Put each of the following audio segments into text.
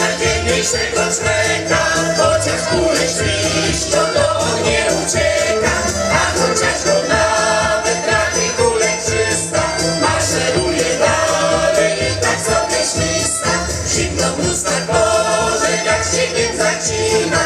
Najdzielniejszego cmeta, chociaż któryś liść do domu nie ucieka, a chociaż go nawet radzi kulek czysta, maszeruje dalej i tak sobie śwista, zimno w ustach Boże, jak się nim zacina,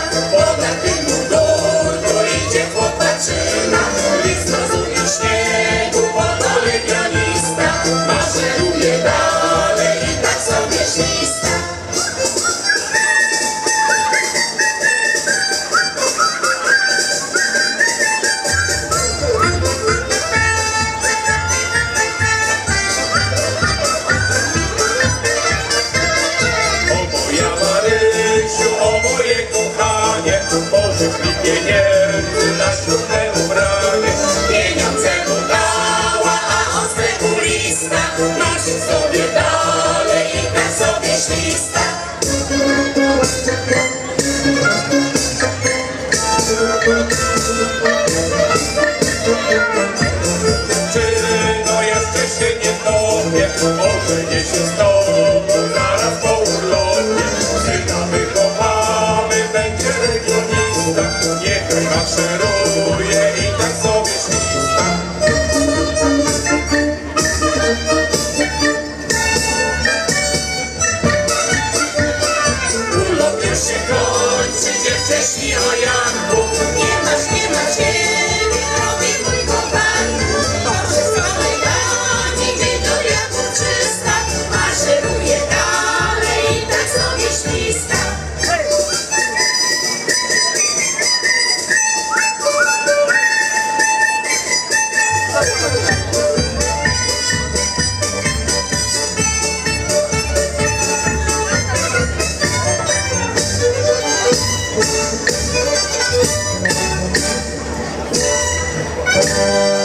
Yes, yeah, yeah. tak i tak sobie śwista. Już się kończy, dziewczę śni o Jan. Thank you.